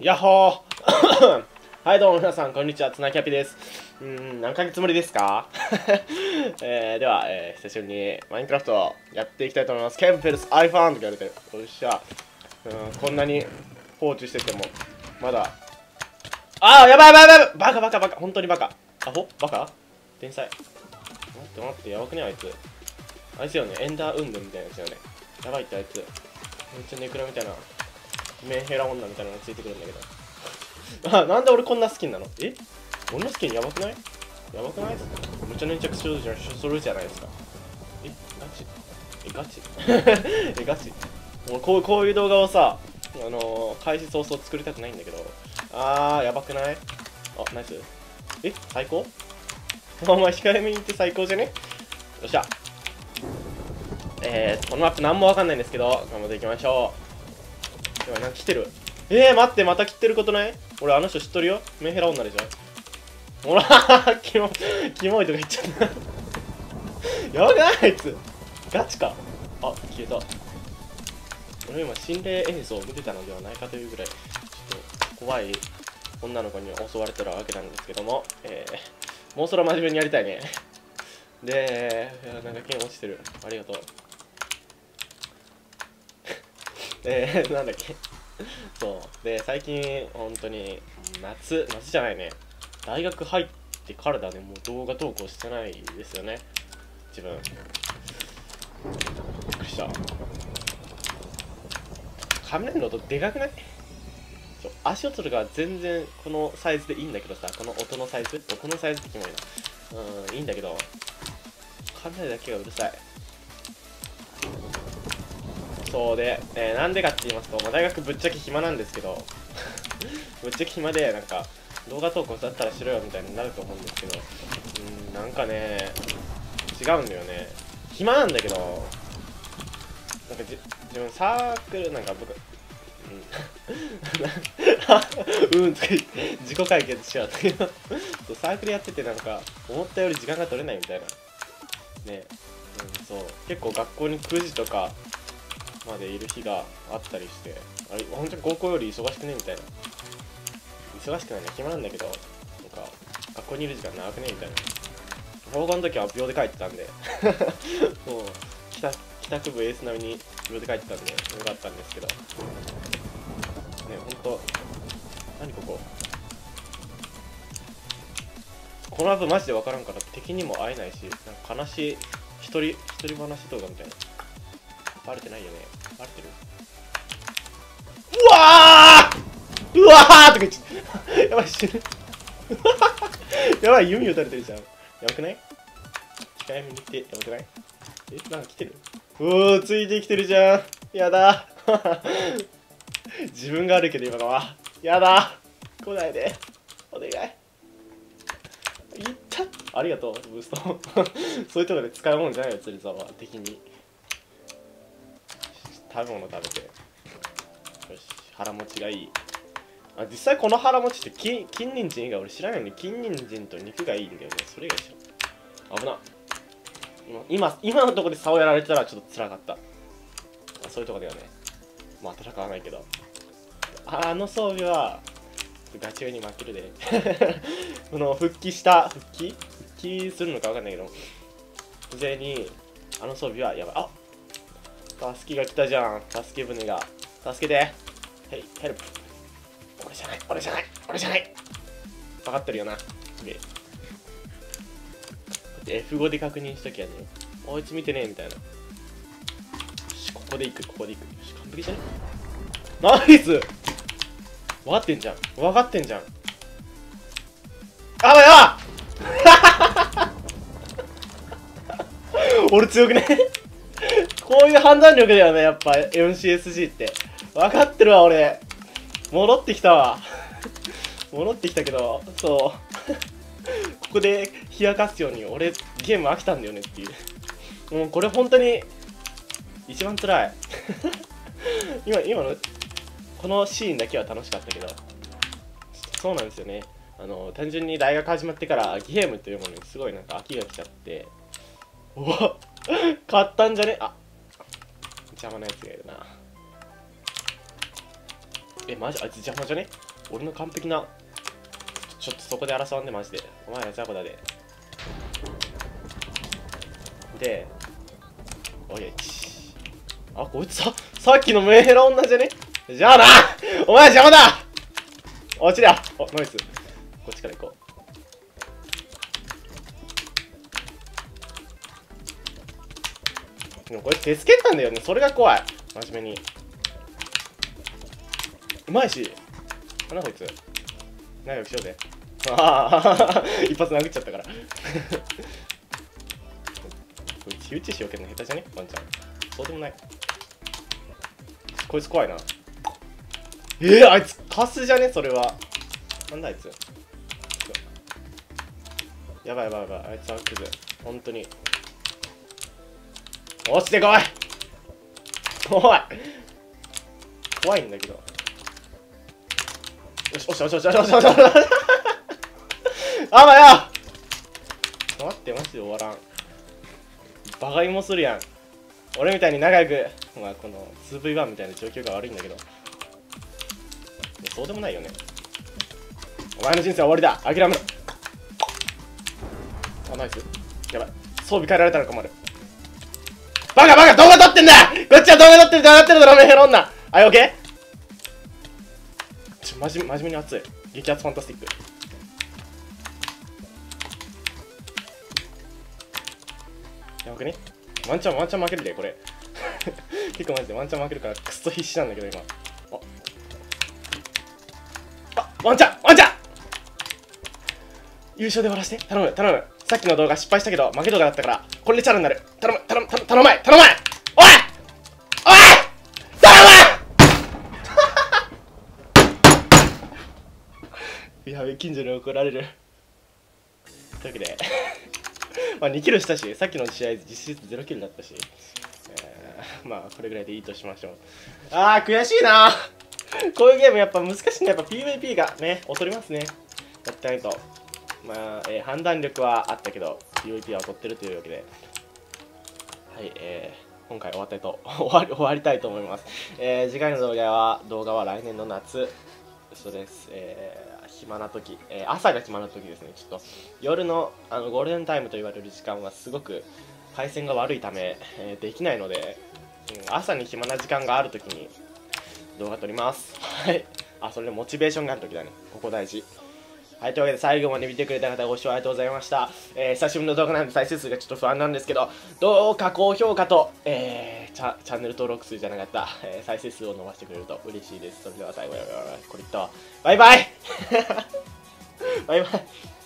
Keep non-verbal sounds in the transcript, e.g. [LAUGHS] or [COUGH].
やっほー。[COUGHS] はいどうも皆さんこんにちは。つなきゃぴです。うん何ヶ月ぶりですか、[LAUGHS] えー、では、えー、久しぶりにマインクラフトをやっていきたいと思います。ケンペルスアイファンと言われてるよっしゃ。うんこんなに放置しててもまだ。あーやばいやばいやばいバカバカバカ。本当にバカ。アホ？バカ？天才。待って待ってやばくねあいつ。あいつよねエンダーウンドみたいなやつよね。やばいってあいつ。めっちゃネクラみたいな。メンヘラ女みたいなのがついてくるんだけど。[LAUGHS] あなんで俺こんなスキンなの？え？俺のスキンやばくない？やばくない？めっちゃ粘着するじゃするじゃないですか。え？ガチ？えガチ？[LAUGHS] えガチ？もうこうこういう動画をさあのー、開始早々作りたくないんだけど。あーやばくない？あナイス。え？最高？[LAUGHS] お前控えめに言って最高じゃね？よっしゃ。えー、このマップ何もわかんないんですけど頑張っていきましょう。でもなんか来てるえー、待ってまた来てることない？俺あの人知っとるよ。メンヘラ女でしょ。ほらキモキモいとか言っちゃった。やばくないあいつ。ガチか。あ消えた。俺今心霊映像を見てたのではないかというぐらいちょっと怖い女の子に襲われてるわけなんですけどもえー、もうそれは真面目にやりたいね。でなんか剣落ちてる。ありがとう。えー、なんだっけ。そう。で最近本当に夏夏じゃないね。大学入ってからだね。もう動画投稿してないですよね。自分。びっくりした。雷の音でかくない？そう。足音とか全然このサイズでいいんだけどさ。この音のサイズ？音のサイズ？ってキモいな。うんいいんだけど。雷だけがうるさい。そうで、えー、なんでかって言いますと、まあ、大学ぶっちゃけ暇なんですけど [LAUGHS] ぶっちゃけ暇でなんか動画投稿だったらしろよみたいになると思うんですけどうんなんかね違うんだよね。暇なんだけどなんかじ自分サークルなんか僕うん。[LAUGHS] うんとか自己解決しちゃったけどサークルやっててなんか思ったより時間が取れないみたいな。ね。うんそう。結構学校に9時とかまでいる日があったりしてあれ本当に高校より忙しくねみたいな。忙しくないね暇なんだけどなんか学校にいる時間長くねみたいな。放課の時は秒で帰ってたんで。[LAUGHS] もう帰宅帰宅部エース並みに秒で帰ってたんでよかったんですけど。ね本当何ここ。この後マジで分からんから敵にも会えないしなんか悲しい一人一人話動画みたいなバレてないよね。バレてる？うわーうわーとか言っちゃやばい死ぬ。[LAUGHS] やばい弓撃たれてるじゃん。やばくない？控えめに言って。やばくない？えなんか来てる？うおーついてきてるじゃん。やだ。[LAUGHS] 自分があるけど今のは。やだ。来ないで。お願い。いった。ありがとうブースト。[LAUGHS] そういうとこで使うもんじゃないよ釣り竿は。敵に食べ物食べて。よし腹持ちがいい。あ実際この腹持ちって金金人参以外俺知らないのに金人参と肉がいいんだよね。それ以外知らん危な今今のところで竿やられたらちょっと辛かった。そういうとこだよね。まあ戦わないけど。あの装備はガチ上に負けるで。[LAUGHS] この復帰した復帰？復帰するのか分かんないけど。事前にあの装備はやばい。あ助けが来たじゃん。助け舟が。助けて。はいヘルプ。俺じゃない。俺じゃない。俺じゃない。分かってるよな。で F5 で確認しときゃね。あいつ見てねえみたいな。よしここで行く。ここで行く。よし完璧じゃね？ナイス！分かってんじゃん。分かってんじゃん。あばや [LAUGHS] 俺強くね？こういう判断力だよねやっぱ 4CSG って。分かってるわ俺。戻ってきたわ。戻ってきたけどそう。[LAUGHS] ここで冷やかすように俺ゲーム飽きたんだよねっていう。もうこれ本当に一番辛い。[LAUGHS] 今今のこのシーンだけは楽しかったけど。そうなんですよね。あの単純に大学始まってからゲームというものにすごいなんか飽きが来ちゃって。うわ買ったんじゃね？あ邪魔なやつがいるな。えマジあいつ邪魔じゃね？俺の完璧な。ちょっとそこで争わんでマジで。お前ら雑魚だで。でおいち。あこいつささっきのメーラ女じゃね？じゃあなお前邪魔だ！落ちりゃおナイスこっちから行こう。でもこれ手つけたんだよね。それが怖い。真面目に。うまいし。あなんこいつ。仲良くしようぜ。あ [LAUGHS] あ一発殴っちゃったから。[LAUGHS] こいつ打ちしようけど下手じゃね？ワンちゃん。そうでもない。こいつ怖いな。えー、あいつカスじゃね？それは。なんだあいつ。やばいやばいやばい。あいつはクズ。本当に。落ちてこいおい怖いんだけどよし、おしおしおしおしおしおしおしあまや待って、マジで終わらん。バカにもするやん。俺みたいに仲良く、まあ、この 2V1 みたいな状況が悪いんだけど。そうでもないよね。お前の人生は終わりだ諦めろあ、ナイス。やばい。装備変えられたら困る。バカバカ動画撮ってんだこっちは動画撮ってる動画撮ってるだろ、メヘロ女あい、オッケーちょ、真面真面目に熱い。激アツファンタスティック。やばくね？ワンチャンワンチャン負けるでこれ。[LAUGHS] 結構マジでワンチャン負けるからクソ必死なんだけど今。ああワンチャンワンチャン！優勝で終わらせて。頼む頼む。さっきの動画失敗したけど負け動画だったからこれでチャラになる。頼む頼む頼む頼む頼むおいおい頼む [LAUGHS] やべ近所に怒られる。というわけで [LAUGHS] まあ2キロしたしさっきの試合実質0キロだったし、えー、まあこれぐらいでいいとしましょう。あー悔しいな。こういうゲームやっぱ難しいね。やっぱ PVP がね劣りますね。やってないと。まあ、えー、判断力はあったけど PVP は劣ってるというわけで。はいえー、今回終わったと [LAUGHS] 終わり終わりたいと思います、えー、次回の動画は動画は来年の夏。そうです、えー暇な時、えー、朝が暇な時ですね。ちょっと夜のあのゴールデンタイムと言われる時間はすごく回線が悪いため、えー、できないので、うん、朝に暇な時間がある時に動画撮ります。はい。あそれでモチベーションがある時だね。ここ大事。はい、というわけで最後まで見てくれた方ご視聴ありがとうございました。えー、久しぶりの動画なんで再生数がちょっと不安なんですけど、どうか高評価と、えー、チャチャンネル登録数じゃなかった、えー、再生数を伸ばしてくれると嬉しいです。それでは最後、これと。バイバイ [LAUGHS] バイバイ